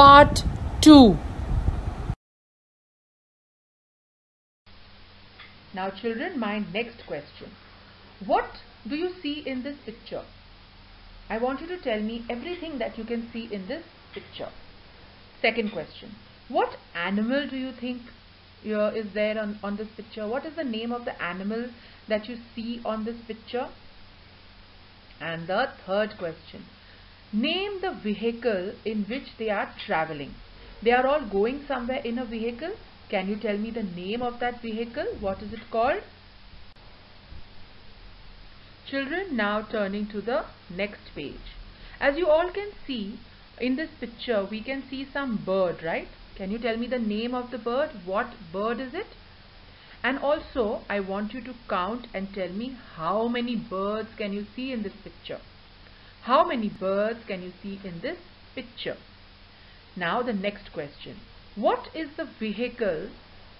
Part 2 Now children, my next question. What do you see in this picture? I want you to tell me everything that you can see in this picture. Second question. What animal do you think uh, is there on, on this picture? What is the name of the animal that you see on this picture? And the third question. Name the vehicle in which they are traveling. They are all going somewhere in a vehicle. Can you tell me the name of that vehicle? What is it called? Children now turning to the next page. As you all can see in this picture we can see some bird right? Can you tell me the name of the bird? What bird is it? And also I want you to count and tell me how many birds can you see in this picture? How many birds can you see in this picture? Now the next question. What is the vehicle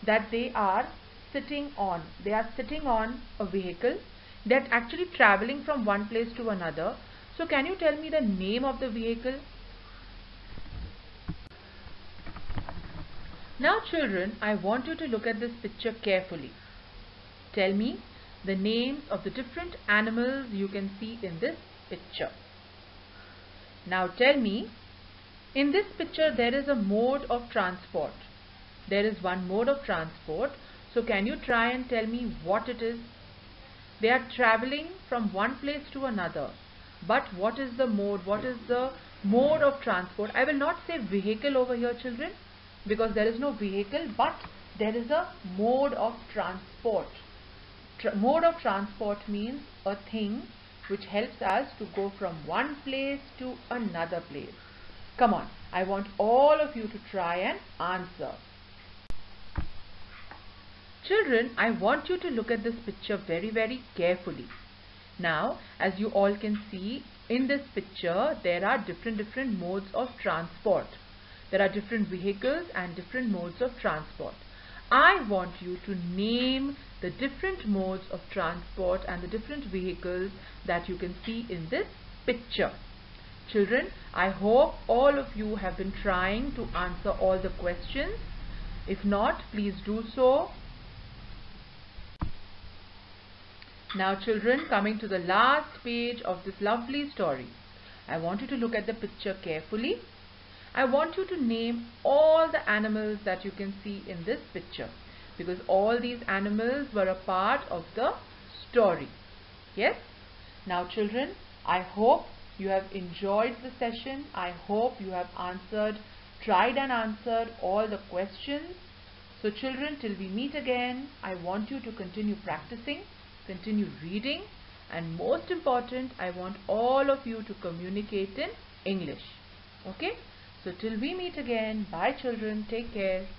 that they are sitting on? They are sitting on a vehicle that actually traveling from one place to another. So can you tell me the name of the vehicle? Now children, I want you to look at this picture carefully. Tell me the names of the different animals you can see in this picture. Now tell me, in this picture there is a mode of transport. There is one mode of transport. So can you try and tell me what it is? They are traveling from one place to another. But what is the mode? What is the mode of transport? I will not say vehicle over here children because there is no vehicle but there is a mode of transport. Tra mode of transport means a thing which helps us to go from one place to another place. Come on, I want all of you to try and answer. Children, I want you to look at this picture very very carefully. Now, as you all can see, in this picture, there are different different modes of transport. There are different vehicles and different modes of transport. I want you to name the different modes of transport and the different vehicles that you can see in this picture. Children, I hope all of you have been trying to answer all the questions. If not, please do so. Now children, coming to the last page of this lovely story. I want you to look at the picture carefully. I want you to name all the animals that you can see in this picture because all these animals were a part of the story. Yes? Now children, I hope you have enjoyed the session. I hope you have answered, tried and answered all the questions. So children, till we meet again, I want you to continue practicing, continue reading and most important, I want all of you to communicate in English. Okay? So till we meet again, bye children, take care.